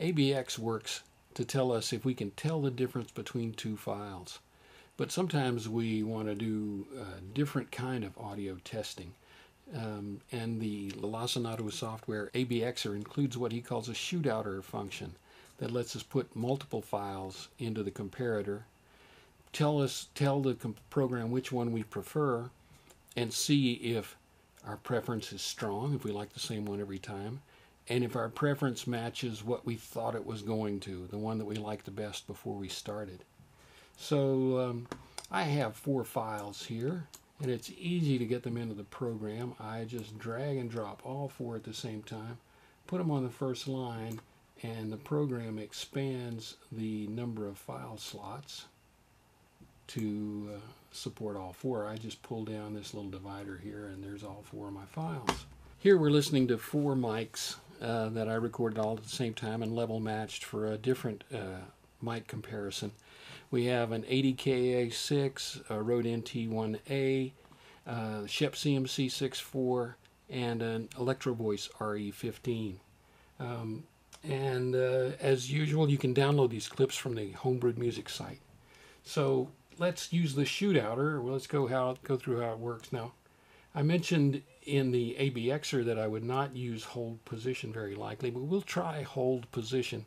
ABX works to tell us if we can tell the difference between two files. But sometimes we want to do a different kind of audio testing. Um, and the Lacinato software ABXer includes what he calls a shootouter function that lets us put multiple files into the comparator, tell us tell the program which one we prefer, and see if our preference is strong, if we like the same one every time, and if our preference matches what we thought it was going to, the one that we liked the best before we started. So um, I have four files here and it's easy to get them into the program. I just drag and drop all four at the same time, put them on the first line, and the program expands the number of file slots to uh, support all four. I just pull down this little divider here and there's all four of my files. Here we're listening to four mics uh, that I recorded all at the same time and level matched for a different uh, mic comparison. We have an ADK A6, a Rode NT1A, uh, Schoeps CMC64, and an Electro Voice RE15. Um, and uh, as usual, you can download these clips from the Homebrewed Music site. So let's use the shootouter. Well, let's go how go through how it works now. I mentioned in the ABXer that I would not use hold position very likely, but we'll try hold position,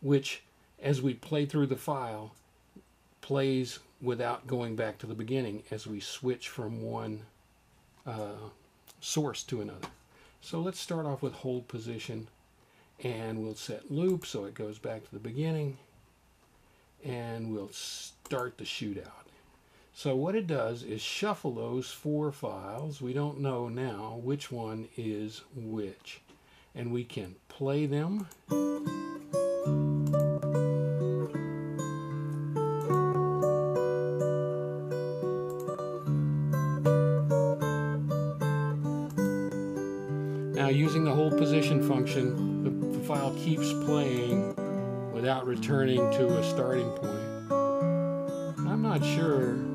which as we play through the file, plays without going back to the beginning as we switch from one uh, source to another. So let's start off with hold position and we'll set loop so it goes back to the beginning and we'll start the shootout. So what it does is shuffle those four files. We don't know now which one is which. And we can play them. Now using the hold position function, the, file keeps playing without returning to a starting point. I'm not sure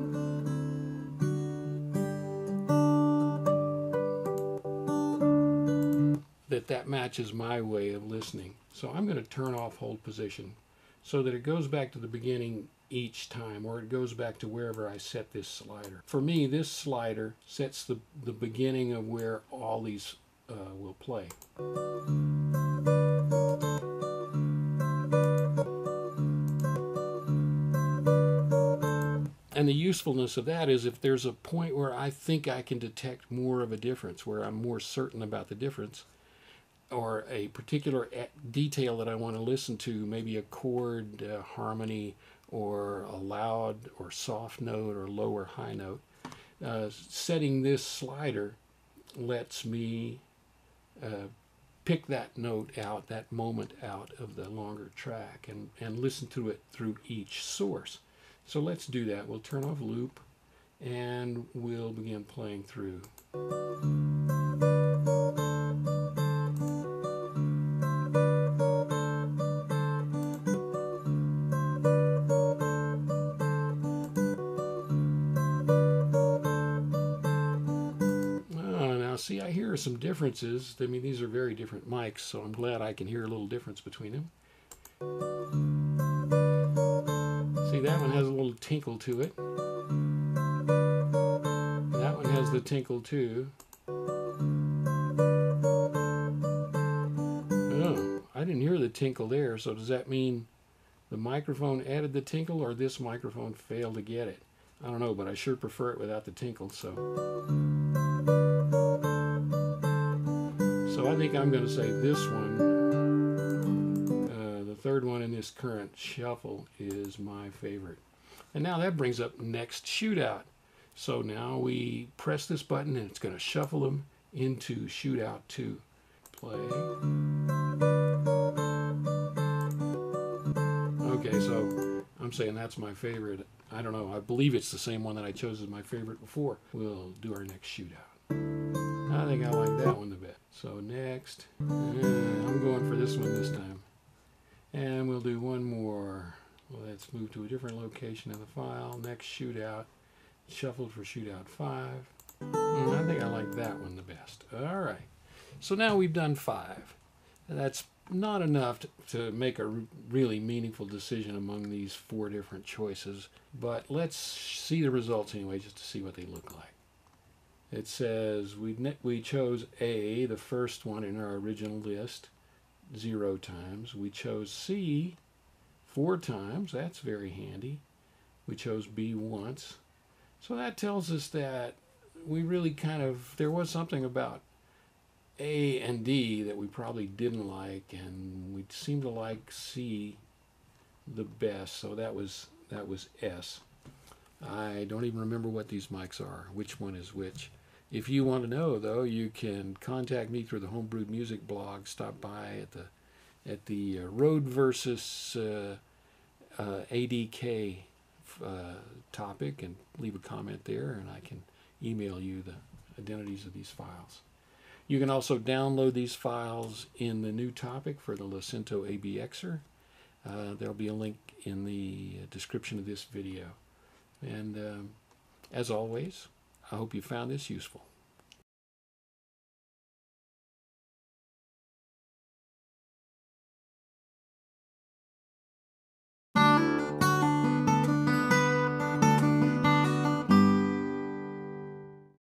that that matches my way of listening. So I'm going to turn off hold position so that it goes back to the beginning each time or it goes back to wherever I set this slider. For me, this slider sets the, the beginning of where all these uh, will play. And the usefulness of that is if there's a point where I think I can detect more of a difference, where I'm more certain about the difference, or a particular detail that I want to listen to, maybe a chord uh, harmony or a loud or soft note or low or high note, uh, setting this slider lets me uh, pick that note out, that moment out of the longer track and, and listen to it through each source. So let's do that. We'll turn off loop and we'll begin playing through. Some differences. I mean, these are very different mics, so I'm glad I can hear a little difference between them. See, that one has a little tinkle to it. That one has the tinkle too. Oh, I didn't hear the tinkle there, so does that mean the microphone added the tinkle or this microphone failed to get it? I don't know, but I sure prefer it without the tinkle, so... I think I'm going to say this one, uh, the third one in this current shuffle, is my favorite. And now that brings up next shootout. So now we press this button and it's going to shuffle them into shootout 2. Play. Okay, so I'm saying that's my favorite. I don't know. I believe it's the same one that I chose as my favorite before. We'll do our next shootout. I think I like that one. So next, I'm going for this one this time. And we'll do one more. Let's move to a different location in the file. Next shootout, shuffled for shootout 5. Mm, I think I like that one the best. All right. So now we've done five. That's not enough to, to make a really meaningful decision among these four different choices, but let's see the results anyway just to see what they look like. It says we, we chose A, the first one in our original list, zero times. We chose C four times. That's very handy. We chose B once. So that tells us that we really kind of, there was something about A and D that we probably didn't like, and we seemed to like C the best. So that was that was S. I don't even remember what these mics are, which one is which. If you want to know, though, you can contact me through the Homebrewed Music blog. Stop by at the at the uh, Rode versus uh, uh, ADK uh, topic and leave a comment there, and I can email you the identities of these files. You can also download these files in the new topic for the Lacinato ABXer. Uh, there'll be a link in the description of this video. And um, as always, I hope you found this useful.